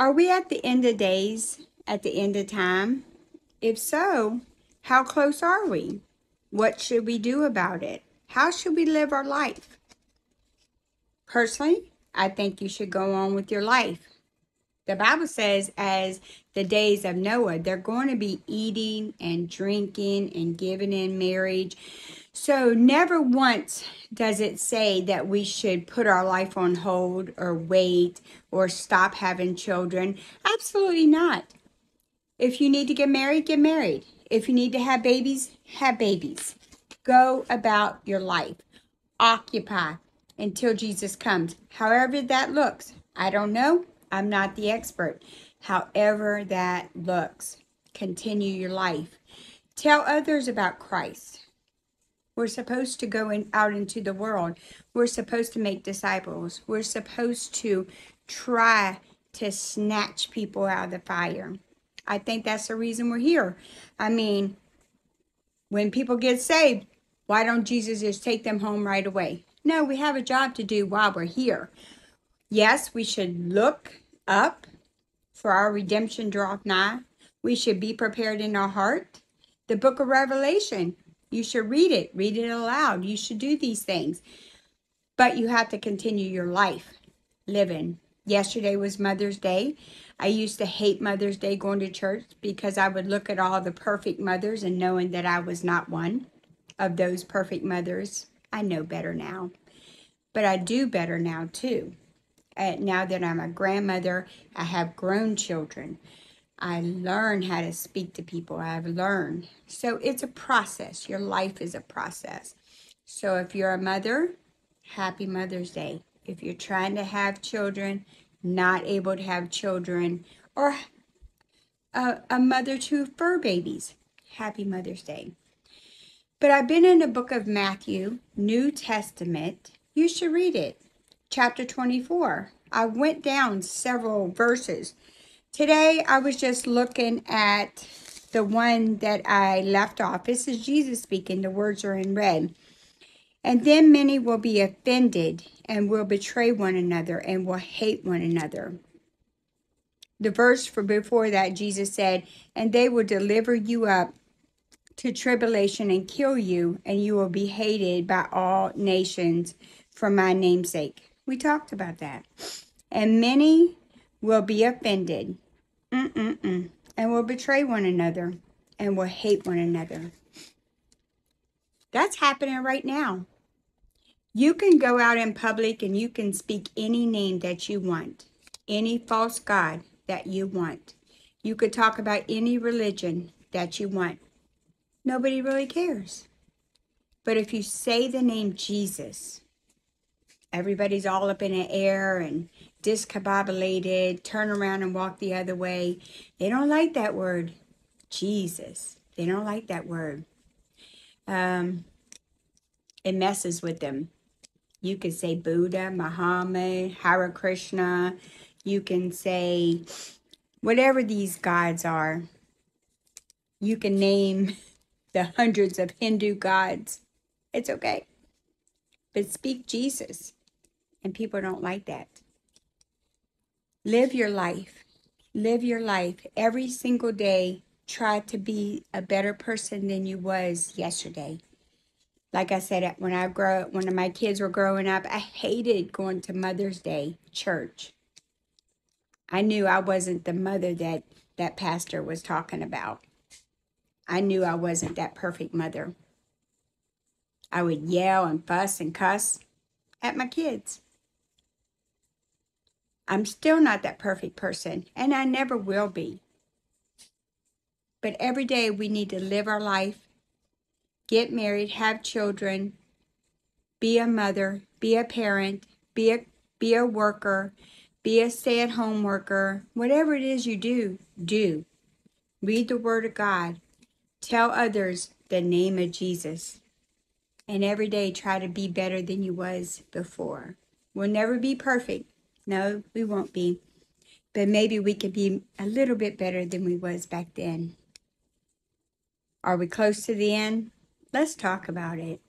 Are we at the end of days, at the end of time? If so, how close are we? What should we do about it? How should we live our life? Personally, I think you should go on with your life. The Bible says, as the days of Noah, they're going to be eating and drinking and giving in marriage. So, never once does it say that we should put our life on hold or wait or stop having children. Absolutely not. If you need to get married, get married. If you need to have babies, have babies. Go about your life. Occupy until Jesus comes. However that looks, I don't know. I'm not the expert. However that looks, continue your life. Tell others about Christ. We're supposed to go in, out into the world. We're supposed to make disciples. We're supposed to try to snatch people out of the fire. I think that's the reason we're here. I mean, when people get saved, why don't Jesus just take them home right away? No, we have a job to do while we're here. Yes, we should look up for our redemption draweth nigh. We should be prepared in our heart. The book of Revelation, you should read it, read it aloud. You should do these things. But you have to continue your life living. Yesterday was Mother's Day. I used to hate Mother's Day going to church because I would look at all the perfect mothers and knowing that I was not one of those perfect mothers. I know better now. But I do better now too. Uh, now that I'm a grandmother, I have grown children. I learn how to speak to people. I've learned. So it's a process. Your life is a process. So if you're a mother, happy Mother's Day. If you're trying to have children, not able to have children, or a, a mother to fur babies, happy Mother's Day. But I've been in the book of Matthew, New Testament. You should read it. Chapter 24. I went down several verses. Today I was just looking at the one that I left off. This is Jesus speaking. The words are in red. And then many will be offended and will betray one another and will hate one another. The verse for before that, Jesus said, And they will deliver you up to tribulation and kill you, and you will be hated by all nations for my namesake. We talked about that. And many will be offended Mm-mm-mm, and will betray one another and will hate one another. That's happening right now. You can go out in public and you can speak any name that you want, any false God that you want. You could talk about any religion that you want nobody really cares. But if you say the name Jesus, everybody's all up in the air and discombobulated, turn around and walk the other way. They don't like that word, Jesus. They don't like that word. Um, it messes with them. You could say Buddha, Muhammad, Hare Krishna. You can say whatever these gods are. You can name the hundreds of Hindu gods. It's okay. But speak Jesus. And people don't like that. Live your life. Live your life every single day. Try to be a better person than you was yesterday. Like I said, when I grow, when my kids were growing up, I hated going to Mother's Day church. I knew I wasn't the mother that that pastor was talking about. I knew I wasn't that perfect mother. I would yell and fuss and cuss at my kids. I'm still not that perfect person, and I never will be. But every day we need to live our life, get married, have children, be a mother, be a parent, be a be a worker, be a stay-at-home worker, whatever it is you do, do. Read the word of God. Tell others the name of Jesus. And every day try to be better than you was before. We'll never be perfect. No, we won't be. But maybe we can be a little bit better than we was back then. Are we close to the end? Let's talk about it.